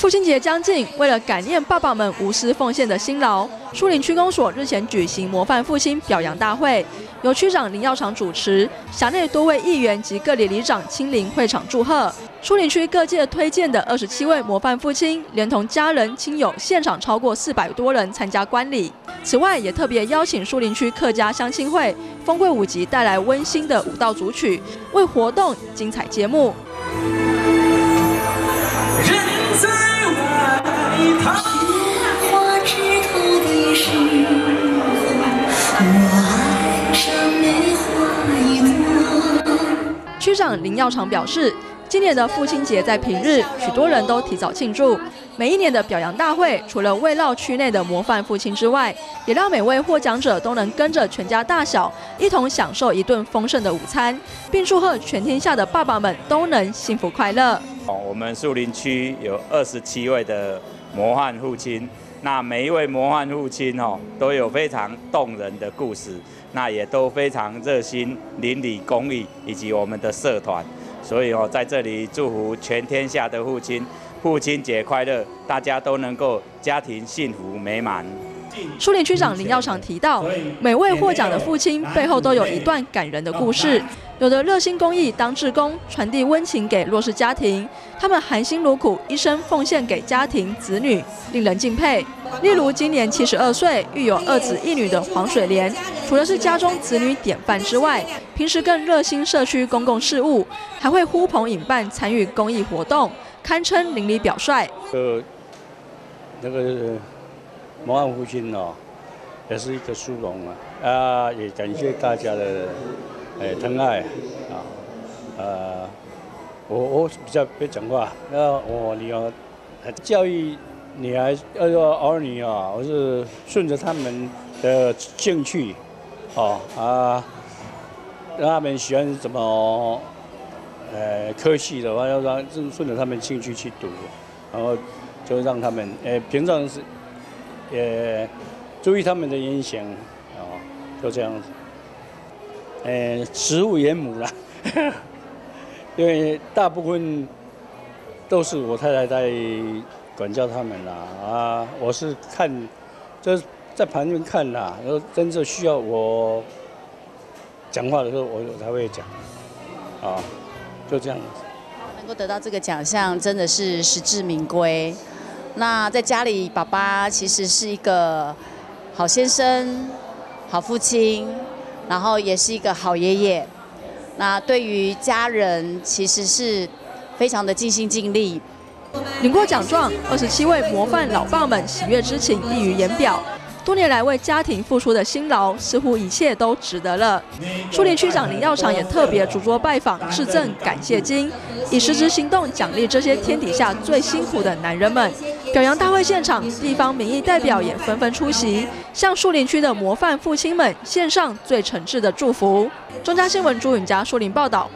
父亲节将近，为了感念爸爸们无私奉献的辛劳，树林区公所日前举行模范父亲表扬大会，由区长林耀长主持，辖内多位议员及各里里长亲临会场祝贺。树林区各界推荐的二十七位模范父亲，连同家人亲友，现场超过四百多人参加观礼。此外，也特别邀请树林区客家乡亲会丰贵舞集带来温馨的舞蹈组曲，为活动精彩节目。区长林耀长表示，今年的父亲节在平日，许多人都提早庆祝。每一年的表扬大会，除了慰劳区内的模范父亲之外，也让每位获奖者都能跟着全家大小一同享受一顿丰盛的午餐，并祝贺全天下的爸爸们都能幸福快乐。哦，我们树林区有二十七位的魔幻父亲，那每一位魔幻父亲哦，都有非常动人的故事，那也都非常热心邻里公益以及我们的社团，所以哦，在这里祝福全天下的父亲。父亲节快乐，大家都能够家庭幸福美满。树林区长林耀长提到，每位获奖的父亲背后都有一段感人的故事，有的热心公益当志工，传递温情给弱势家庭，他们含辛茹苦，一生奉献给家庭子女，令人敬佩。例如今年七十二岁，育有二子一女的黄水莲，除了是家中子女典范之外，平时更热心社区公共事务，还会呼朋引伴参与公益活动。堪称邻里表率。呃，那个模范父亲哦，也是一个殊荣啊！啊，也感谢大家的诶疼爱啊！呃，我我比较别讲话，那我你要教育女孩要说儿女啊，我是顺着他们的兴趣，哦啊，让他们喜欢怎么。呃，科系的话要让顺顺着他们兴趣去读，然后就让他们呃平常是也注意他们的言行，哦，就这样子。呃，食物也母啦，因为大部分都是我太太在管教他们啦，啊，我是看就是在旁边看啦，然后真正需要我讲话的时候，我我才会讲，啊。就这样子，能够得到这个奖项真的是实至名归。那在家里，爸爸其实是一个好先生、好父亲，然后也是一个好爷爷。那对于家人，其实是非常的尽心尽力。领过奖状，二十七位模范老爸们喜悦之情溢于言表。多年来为家庭付出的辛劳，似乎一切都值得了。树林区长林耀长也特别主桌拜访，致赠感谢金，以实质行动奖励这些天底下最辛苦的男人们。表扬大会现场，地方民意代表也纷纷出席，向树林区的模范父亲们献上最诚挚的祝福。中嘉新闻朱允佳树林报道。